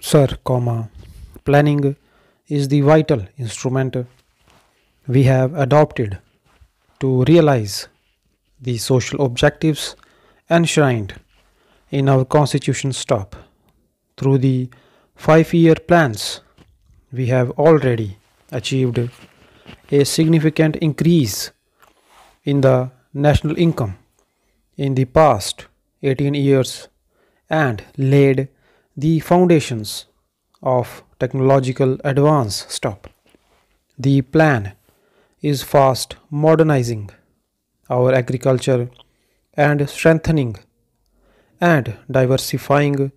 Sir, comma, planning is the vital instrument we have adopted to realize the social objectives enshrined in our constitution stop. Through the 5 year plans we have already achieved a significant increase in the national income in the past 18 years and laid the foundations of technological advance stop. The plan is fast modernizing our agriculture and strengthening and diversifying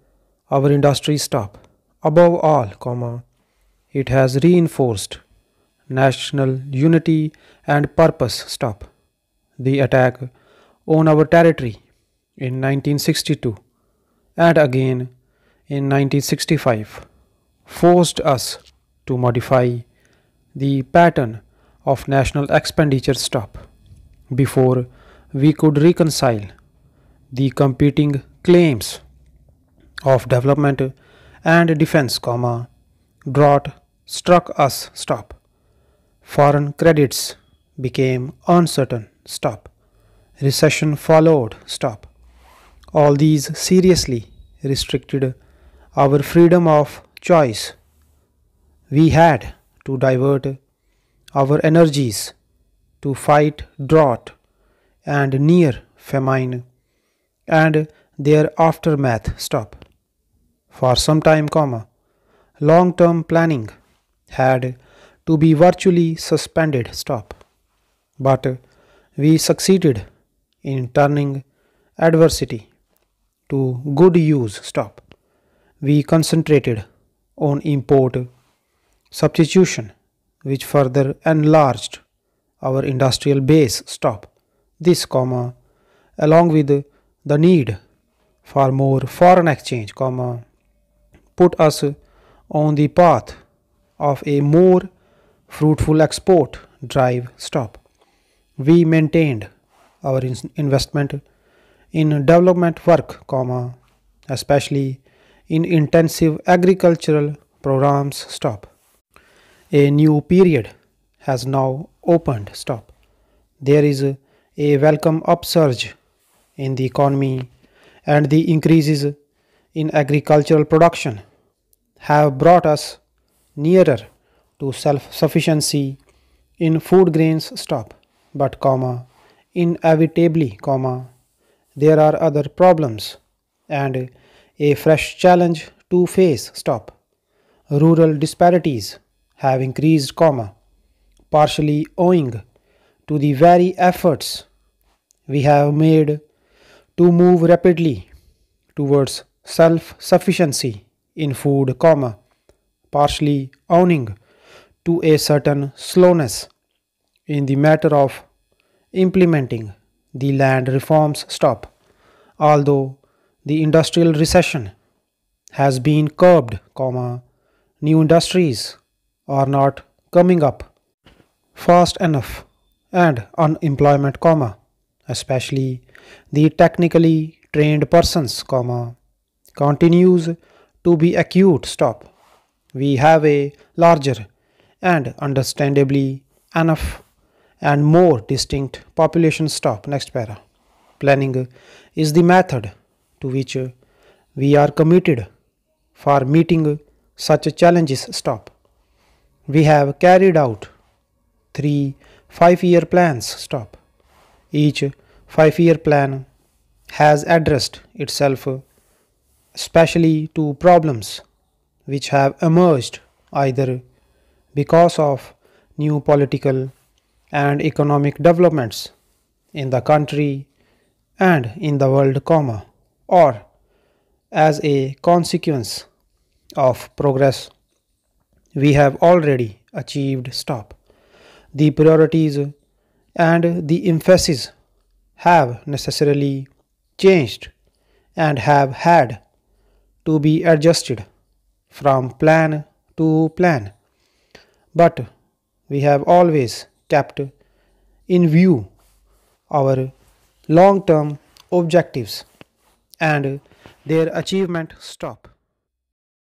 our industry stop. Above all, comma, it has reinforced national unity and purpose stop. The attack on our territory in 1962 and again in 1965 forced us to modify the pattern of national expenditure stop before we could reconcile the competing claims of development and defense comma drought struck us stop. Foreign credits became uncertain stop. Recession followed stop. All these seriously restricted our freedom of choice. We had to divert our energies to fight drought and near famine and their aftermath stop. For some time comma long term planning had to be virtually suspended stop. But we succeeded in turning adversity to good use stop we concentrated on import substitution which further enlarged our industrial base stop this comma along with the need for more foreign exchange comma put us on the path of a more fruitful export drive stop. We maintained our investment in development work comma especially in intensive agricultural programs stop. A new period has now opened stop. There is a welcome upsurge in the economy and the increases in agricultural production have brought us nearer to self sufficiency in food grains stop but comma inevitably comma there are other problems and a fresh challenge to face stop. Rural disparities have increased comma. Partially owing to the very efforts we have made to move rapidly towards self sufficiency in food comma. Partially owing to a certain slowness in the matter of implementing the land reforms stop. Although the industrial recession has been curbed comma new industries are not coming up fast enough and unemployment comma especially the technically trained persons comma continues to be acute. Stop. We have a larger and understandably enough and more distinct population. Stop. Next para. Planning is the method to which we are committed for meeting such challenges. Stop. We have carried out three five year plans. Stop. Each five year plan has addressed itself especially to problems which have emerged either because of new political and economic developments in the country and in the world comma or as a consequence of progress we have already achieved stop. The priorities and the emphasis have necessarily changed and have had to be adjusted from plan to plan. But we have always kept in view our long term objectives and their achievement stop.